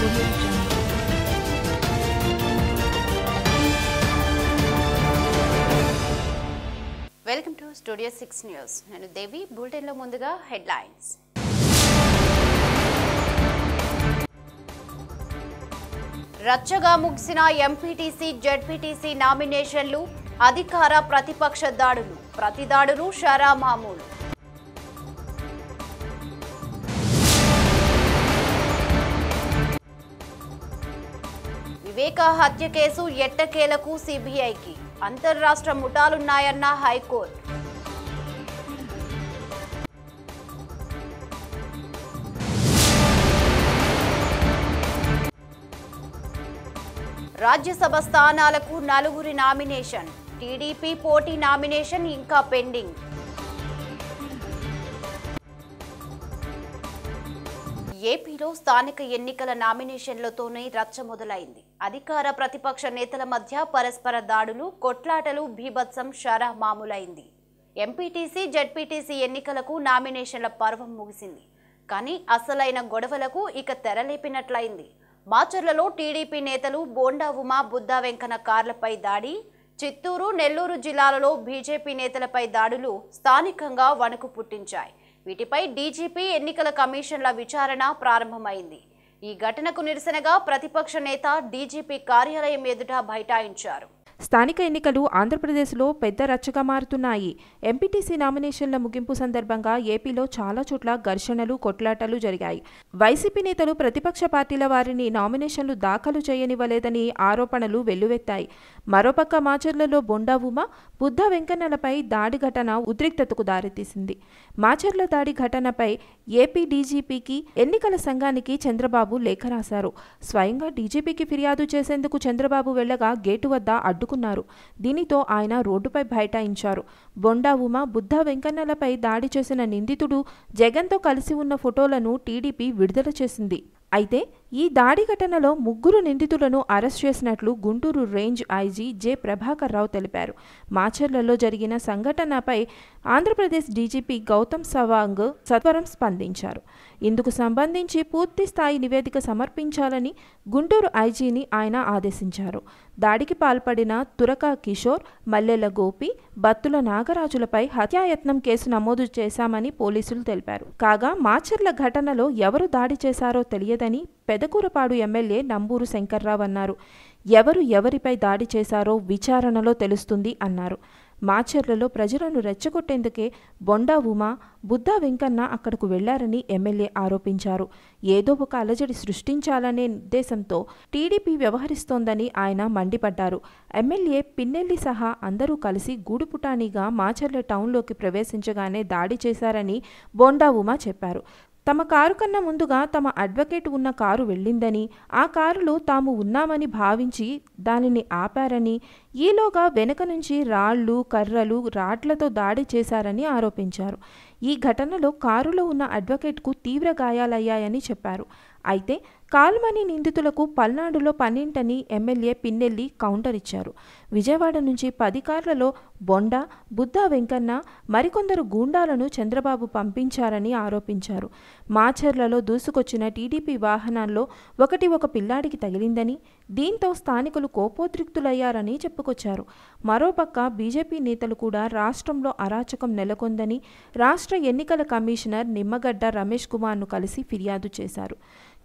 Welcome to studio six news. నేను దేవి బులెటిన్లో ముందుగా హెడ్లైన్స్. రచ్చగా ముగిసిన ఎంపీటీసీ జెడ్పీటీసీ నామినేషన్లు అధికార ప్రతిపక్ష దాడులు. ప్రతి దాడులు షరా మామూలు హత్య కేసు ఎట్టకేలకు సిబిఐకి. అంతర్రాష్ట్ర ముఠాలున్నాయన్న హైకోర్టు. రాజ్యసభ స్థానాలకు నలుగురి నామినేషన్. టీడీపీ పోటీ నామినేషన్ ఇంకా పెండింగ్. ఏపీలో స్థానిక ఎన్నికల నామినేషన్లతోనే రచ్చ మొదలైంది. అధికార ప్రతిపక్ష నేతల మధ్య పరస్పర దాడులు కొట్లాటలు భీభత్సం షరా మామూలైంది. ఎంపీటీసీ జెడ్పీటీసీ ఎన్నికలకు నామినేషన్ల పర్వం ముగిసింది. కానీ అసలైన గొడవలకు ఇక తెరలేపినట్లయింది. మాచర్లలో టీడీపీ నేతలు బోండా ఉమా బుద్ధా వెంకన్న కార్లపై దాడి చిత్తూరు నెల్లూరు జిల్లాలలో బీజేపీ నేతలపై దాడులు స్థానికంగా వణుకు పుట్టించాయి. వీటిపై డీజీపీ ఎన్నికల కమిషన్ల విచారణ ప్రారంభమైంది. ఈ ఘటనకు నిరసనగా ప్రతిపక్ష నేత డీజీపీ కార్యాలయం ఎదుట బైఠాయించారు. స్థానిక ఎన్నికలు ఆంధ్రప్రదేశ్లో పెద్ద రచ్చగా మారుతున్నాయి. ఎంపీటీసీ నామినేషన్ల ముగింపు సందర్భంగా ఏపీలో చాలా చోట్ల ఘర్షణలు కొట్లాటలు జరిగాయి. వైసీపీ నేతలు ప్రతిపక్ష పార్టీల వారిని నామినేషన్లు దాఖలు చేయనివ్వలేదని ఆరోపణలు వెల్లువెత్తాయి. మరోపక్క మాచర్లలో బొండా ఉమ బుద్ధ వెంకన్నలపై దాడి ఘటన ఉద్రిక్తతకు దారితీసింది. మాచర్ల దాడి ఘటనపై ఏపీ డీజీపీకి ఎన్నికల సంఘానికి చంద్రబాబు లేఖ రాశారు. స్వయంగా డీజీపీకి ఫిర్యాదు చేసేందుకు చంద్రబాబు వెళ్ళగా గేటు వద్ద అడ్డుకున్నారు దీనితో ఆయన రోడ్డుపై బైఠాయించారు. బొండా ఉమ బుద్ధ వెంకన్నలపై దాడి చేసిన నిందితుడు జగన్తో కలిసి ఉన్న ఫోటోలను టీడీపీ విడుదల చేసింది. అయితే ఈ దాడి ఘటనలో ముగ్గురు నిందితులను అరెస్ట్ చేసినట్లు Guntur range IG J Prabhakar Rao తెలిపారు. మాచర్లలో జరిగిన సంఘటనపై ఆంధ్రప్రదేశ్ డీజీపీ గౌతమ్ సవాంగ్ సత్వరం స్పందించారు. ఇందుకు సంబంధించి పూర్తి స్థాయి నివేదిక సమర్పించాలని గుంటూరు ఐజీని ఆయన ఆదేశించారు. దాడికి పాల్పడిన తురక కిషోర్ మల్లెల గోపి బత్తుల నాగరాజులపై హత్యాయత్నం కేసు నమోదు చేశామని పోలీసులు తెలిపారు. కాగా మాచర్ల ఘటనలో ఎవరు దాడి చేశారో తెలియదు లేదని పెదకూరపాడు ఎమ్మెల్యే నంబూరు శంకర్రావు అన్నారు. ఎవరు ఎవరిపై దాడి చేశారో విచారణలో తెలుస్తుంది అన్నారు. మాచర్లలో ప్రజలను రెచ్చగొట్టేందుకే బొండా ఉమా బుద్ధా వెంకన్న అక్కడకు వెళ్ళారని ఎమ్మెల్యే ఆరోపించారు. ఏదో ఒక అలజడి సృష్టించాలనే ఉద్దేశంతో టీడీపీ వ్యవహరిస్తోందని ఆయన మండిపడ్డారు. ఎమ్మెల్యే పిన్నెల్లి సహా అందరూ కలిసి గూడుపుటానిగా మాచర్ల టౌన్లోకి ప్రవేశించగానే దాడి చేశారని బొండా ఉమా చెప్పారు. తమ కారు కన్నా ముందుగా తమ అడ్వకేట్ ఉన్న కారు వెళ్ళిందని ఆ కారులో తాము ఉన్నామని భావించి దానిని ఆపారని ఈలోగా వెనుక నుంచి రాళ్ళు కర్రలు రాడ్లతో దాడి చేశారని ఆరోపించారు. ఈ ఘటనలో కారులో ఉన్న అడ్వకేట్కు తీవ్ర గాయాలయ్యాయని చెప్పారు. అయితే కాల్మని నిందితులకు పల్నాడులో పన్నెంటని ఎమ్మెల్యే పిన్నెల్లి కౌంటర్ ఇచ్చారు. విజయవాడ నుంచి పది కార్లలో బొండ బుద్ధా వెంకన్న మరికొందరు గూండాలను చంద్రబాబు పంపించారని ఆరోపించారు. మాచర్లలో దూసుకొచ్చిన టీడీపీ వాహనాల్లో ఒకటి ఒక పిల్లాడికి తగిలిందని దీంతో స్థానికులు కోపోద్రిక్తులయ్యారని చెప్పుకొచ్చారు. మరోపక్క బీజేపీ నేతలు కూడా రాష్ట్రంలో అరాచకం నెలకొందని రాష్ట్ర ఎన్నికల కమిషనర్ నిమ్మగడ్డ రమేష్ కుమార్ను కలిసి ఫిర్యాదు చేశారు.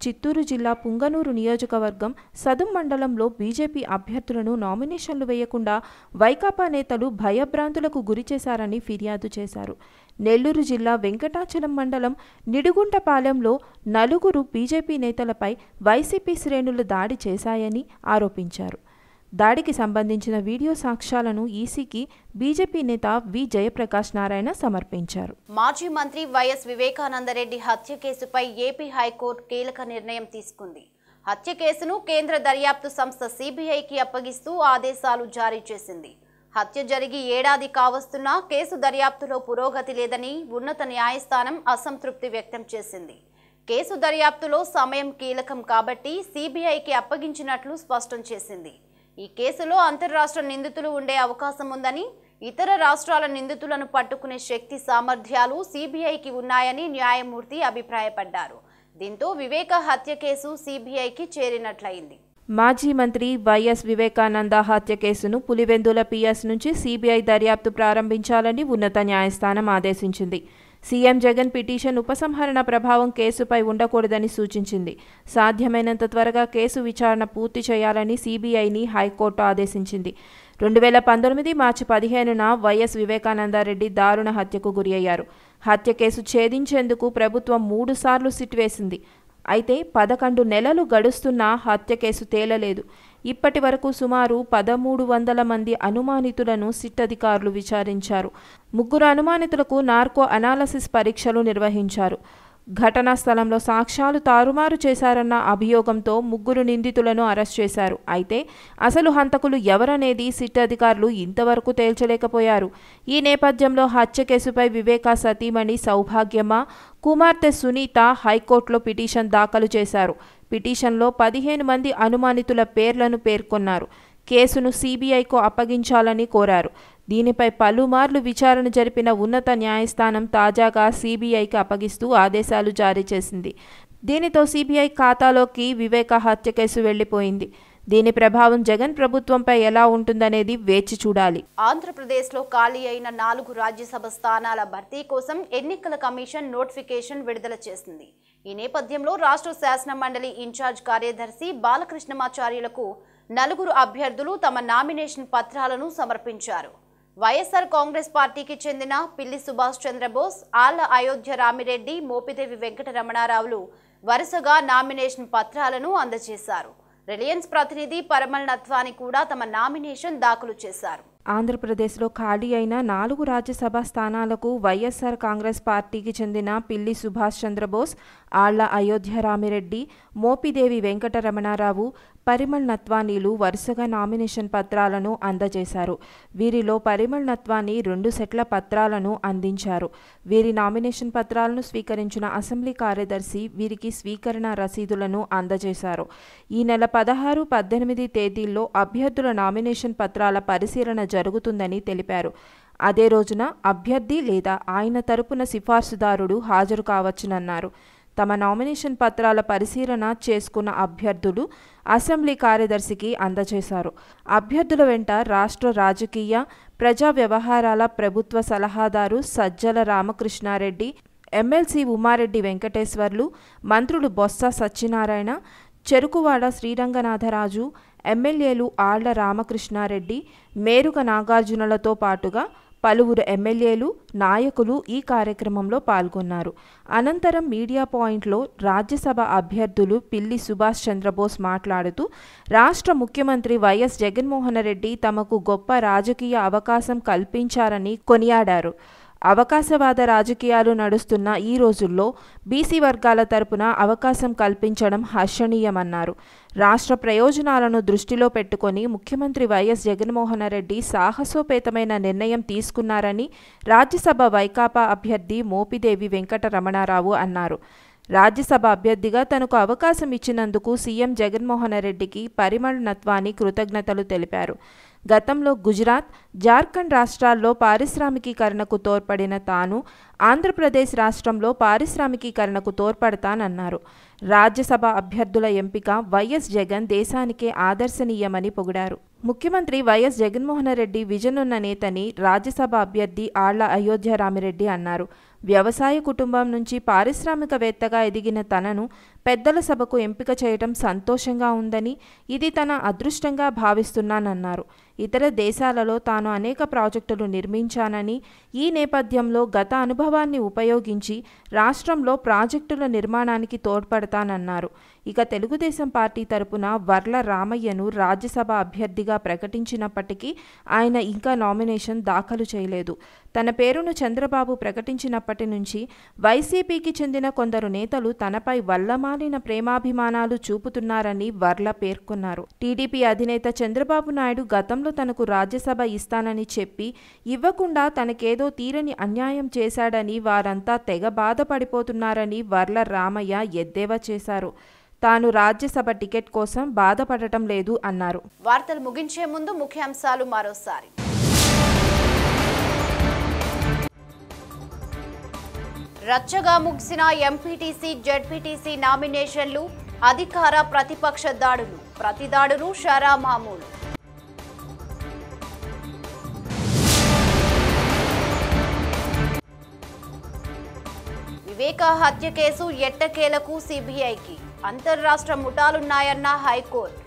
చిత్తూరు జిల్లా పుంగనూరు నియోజకవర్గం సదుం మండలంలో బీజేపీ అభ్యర్థులను నామినేషన్లు వేయకుండా వైకాపా నేతలు భయభ్రాంతులకు గురిచేశారని ఫిర్యాదు చేశారు. నెల్లూరు జిల్లా వెంకటాచలం మండలం నిడుగుంటపాలెంలో నలుగురు బీజేపీ నేతలపై వైసీపీ శ్రేణులు దాడి చేశాయని ఆరోపించారు. దాడికి సంబంధించిన వీడియో సాక్ష్యాలను ఈసీకి బీజేపీ నేత వి. జయప్రకాష్ నారాయణ సమర్పించారు. మాజీ మంత్రి వైఎస్ వివేకానందరెడ్డి హత్య కేసుపై ఏపీ హైకోర్టు కీలక నిర్ణయం తీసుకుంది. హత్య కేసును కేంద్ర దర్యాప్తు సంస్థ సిబిఐకి అప్పగిస్తూ ఆదేశాలు జారీ చేసింది. హత్య జరిగి ఏడాది కావస్తున్నా కేసు దర్యాప్తులో పురోగతి లేదని ఉన్నత న్యాయస్థానం అసంతృప్తి వ్యక్తం చేసింది. కేసు దర్యాప్తులో సమయం కీలకం కాబట్టి సిబిఐకి అప్పగించినట్లు స్పష్టం చేసింది. ఈ కేసులో అంతర్రాష్ట్ర నిందితులు ఉండే అవకాశం ఉందని ఇతర రాష్ట్రాల నిందితులను పట్టుకునే శక్తి సామర్థ్యాలు సిబిఐకి ఉన్నాయని న్యాయమూర్తి అభిప్రాయపడ్డారు. దీంతో వివేక హత్య కేసు సిబిఐకి చేరినట్లయింది. మాజీ మంత్రి వైఎస్ వివేకానంద హత్య కేసును పులివెందుల పిఎస్ నుంచి సీబీఐ దర్యాప్తు ప్రారంభించాలని ఉన్నత న్యాయస్థానం ఆదేశించింది. సీఎం జగన్ పిటిషన్ ఉపసంహరణ ప్రభావం కేసుపై ఉండకూడదని సూచించింది. సాధ్యమైనంత త్వరగా కేసు విచారణ పూర్తి చేయాలని సీబీఐని హైకోర్టు ఆదేశించింది. రెండు వేల పంతొమ్మిది మార్చి పదిహేనున వైఎస్ వివేకానందరెడ్డి దారుణ హత్యకు గురయ్యారు. హత్య కేసు ఛేదించేందుకు ప్రభుత్వం మూడుసార్లు సిట్ వేసింది. అయితే పదకొండు నెలలు గడుస్తున్నా హత్య కేసు తేలలేదు. ఇప్పటి వరకు సుమారు పదమూడు వందల మంది అనుమానితులను సిట్ అధికారులు విచారించారు. ముగ్గురు అనుమానితులకు నార్కో అనాలసిస్ పరీక్షలు నిర్వహించారు. ఘటనా స్థలంలో సాక్ష్యాలు తారుమారు చేశారన్న అభియోగంతో ముగ్గురు నిందితులను అరెస్ట్ చేశారు. అయితే అసలు హంతకులు ఎవరనేది సిట్ అధికారులు ఇంతవరకు తేల్చలేకపోయారు. ఈ నేపథ్యంలో హత్య కేసుపై వివేకా సతీమణి సౌభాగ్యమ్మ కుమార్తె సునీత హైకోర్టులో పిటిషన్ దాఖలు చేశారు. పిటిషన్లో పదిహేను మంది అనుమానితుల పేర్లను పేర్కొన్నారు. కేసును సీబీఐకు అప్పగించాలని కోరారు. దీనిపై పలుమార్లు విచారణ జరిపిన ఉన్నత న్యాయస్థానం తాజాగా సీబీఐకి అప్పగిస్తూ ఆదేశాలు జారీ చేసింది. దీనితో సీబీఐ ఖాతాలోకి వివేక హత్య కేసు వెళ్ళిపోయింది. దీని ప్రభావం జగన్ ప్రభుత్వంపై ఎలా ఉంటుందనేది వేచి చూడాలి. ఆంధ్రప్రదేశ్లో ఖాళీ అయిన నాలుగు రాజ్యసభ స్థానాల భర్తీ కోసం ఎన్నికల కమిషన్ నోటిఫికేషన్ విడుదల చేసింది. ఈ నేపథ్యంలో రాష్ట్ర శాసన మండలి ఇన్ఛార్జ్ కార్యదర్శి బాలకృష్ణమాచార్యులకు నలుగురు అభ్యర్థులు తమ నామినేషన్ పత్రాలను సమర్పించారు. వైఎస్ఆర్ కాంగ్రెస్ పార్టీకి చెందిన పిల్లి సుభాష్ చంద్రబోస్ ఆళ్ళ అయోధ్య రామిరెడ్డి మోపిదేవి వెంకటరమణారావులు వరుసగా నామినేషన్ పత్రాలను అందజేశారు. రిలయన్స్ ప్రతినిధి పరమల్ నత్వాని కూడా తమ నామినేషన్ దాఖలు చేశారు. ఆంధ్రప్రదేశ్లో ఖాళీ అయిన నాలుగు రాజ్యసభ స్థానాలకు వైఎస్ఆర్ కాంగ్రెస్ పార్టీకి చెందిన పిల్లి సుభాష్ చంద్రబోస్ ఆళ్ళ అయోధ్య రామిరెడ్డి మోపిదేవి వెంకటరమణారావు పరిమళ్ నత్వానీలు వరుసగా నామినేషన్ పత్రాలను అందజేశారు. వీరిలో పరిమళ్ నత్వానీ రెండు సెట్ల పత్రాలను అందించారు. వీరి నామినేషన్ పత్రాలను స్వీకరించిన అసెంబ్లీ కార్యదర్శి వీరికి స్వీకరణ రసీదులను అందజేశారు. ఈ నెల పదహారు పద్దెనిమిది తేదీల్లో అభ్యర్థుల నామినేషన్ పత్రాల పరిశీలన జరుగుతుందని తెలిపారు. అదే రోజున అభ్యర్థి లేదా ఆయన తరపున సిఫార్సుదారుడు హాజరు కావచ్చునన్నారు. తమ నామినేషన్ పత్రాల పరిశీలన చేసుకున్న అభ్యర్థులు అసెంబ్లీ కార్యదర్శికి అందజేశారు. అభ్యర్థుల వెంట రాష్ట్ర రాజకీయ ప్రజా వ్యవహారాల ప్రభుత్వ సలహాదారు సజ్జల రామకృష్ణారెడ్డి ఎమ్మెల్సీ ఉమారెడ్డి వెంకటేశ్వర్లు మంత్రులు బొత్స సత్యనారాయణ చెరుకువాడ శ్రీరంగనాథరాజు ఎమ్మెల్యేలు ఆళ్ళ రామకృష్ణారెడ్డి మేరుగ నాగార్జునలతో పాటుగా పలువురు ఎమ్మెల్యేలు నాయకులు ఈ కార్యక్రమంలో పాల్గొన్నారు. అనంతరం మీడియా పాయింట్లో రాజ్యసభ అభ్యర్థులు పిల్లి సుభాష్ చంద్రబోస్ మాట్లాడుతూ రాష్ట్ర ముఖ్యమంత్రి వైఎస్ జగన్మోహన్ రెడ్డి తమకు గొప్ప రాజకీయ అవకాశం కల్పించారని కొనియాడారు. అవకాశవాద రాజకీయాలు నడుస్తున్న ఈ రోజుల్లో బీసీ వర్గాల తరపున అవకాశం కల్పించడం హర్షణీయమన్నారు. రాష్ట్ర ప్రయోజనాలను దృష్టిలో పెట్టుకొని ముఖ్యమంత్రి వైఎస్ జగన్మోహన్ రెడ్డి సాహసోపేతమైన నిర్ణయం తీసుకున్నారని రాజ్యసభ వైకాపా అభ్యర్థి మోపిదేవి వెంకటరమణారావు అన్నారు. రాజ్యసభ అభ్యర్థిగా తనకు అవకాశం ఇచ్చినందుకు సీఎం జగన్మోహన్ రెడ్డికి పరిమళ్ నత్వాని కృతజ్ఞతలు తెలిపారు. గతంలో గుజరాత్ జార్ఖండ్ రాష్ట్రాల్లో పారిశ్రామికీకరణకు తోడ్పడిన తాను ఆంధ్రప్రదేశ్ రాష్ట్రంలో పారిశ్రామికీకరణకు తోడ్పడతానన్నారు. రాజ్యసభ అభ్యర్థుల ఎంపిక వైఎస్ జగన్ దేశానికే ఆదర్శనీయమని పొగిడారు. ముఖ్యమంత్రి వైఎస్ జగన్మోహన్ రెడ్డి విజనున్న నేతని రాజ్యసభ అభ్యర్థి ఆళ్ళ అయోధ్య రామిరెడ్డి అన్నారు. వ్యవసాయ కుటుంబం నుంచి పారిశ్రామికవేత్తగా ఎదిగిన తనను పెద్దల సభకు ఎంపిక చేయటం సంతోషంగా ఉందని ఇది తన అదృష్టంగా భావిస్తున్నానన్నారు. ఇతర దేశాలలో తాను అనేక ప్రాజెక్టులు నిర్మించానని ఈ నేపథ్యంలో గత అనుభవాన్ని ఉపయోగించి రాష్ట్రంలో ప్రాజెక్టుల నిర్మాణానికి తోడ్పడతానన్నారు. ఇక తెలుగుదేశం పార్టీ తరపున వర్ల రామయ్యను రాజ్యసభ అభ్యర్థిగా ప్రకటించినప్పటికీ ఆయన ఇంకా నామినేషన్ దాఖలు చేయలేదు. తన పేరును చంద్రబాబు ప్రకటించినప్పటి నుంచి వైసీపీకి చెందిన కొందరు నేతలు తనపై వల్లమాలిన ప్రేమాభిమానాలు చూపుతున్నారని వర్ల పేర్కొన్నారు. టీడీపీ అధినేత చంద్రబాబు నాయుడు గతంలో తనకు రాజ్యసభ ఇస్తానని చెప్పి ఇవ్వకుండా తనకేదో తీరని అన్యాయం చేశాడని వారంతా తెగ బాధపడిపోతున్నారని వర్ల రామయ్య ఎద్దేవా చేశారు. తాను రాజ్యసభ టికెట్ కోసం బాధపడటం లేదు అన్నారు. వార్తలు ముగించే ముందు ముఖ్యాంశాలు మరోసారి. రచ్చగా ముగిసిన ఎంపీటీసీ జెడ్పీటీసీ నామినేషన్లు అధికార ప్రతిపక్ష దాడులు. ప్రతి దాడులు షరా మామూలు. వివేక హత్య కేసు ఎట్టకేలకు సిబిఐకి అంతర్రాష్ట్ర ముఠాలున్నాయన్న హైకోర్టు.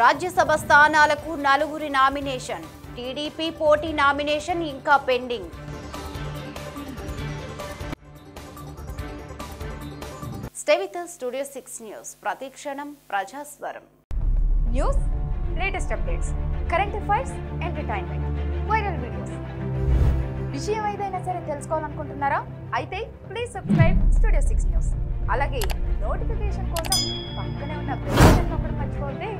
రాజ్యసభ స్థానాలకు నలుగురి నామినేషన్. టీడీపీ పోటీ నామినేషన్ ఇంకా pending. Stay studio six news. ప్రతిక్షణం ప్రజాస్వరం. News latest updates current affairs entertainment viral videos విషయం ఏదైనా సరే తెలుసుకోవాలనుకుంటున్నారా? అయితే please subscribe studio six news అలాగే నోటిఫికేషన్ కోసం పక్కనే ఉన్న బెల్ నొక్కడం మర్చిపోతే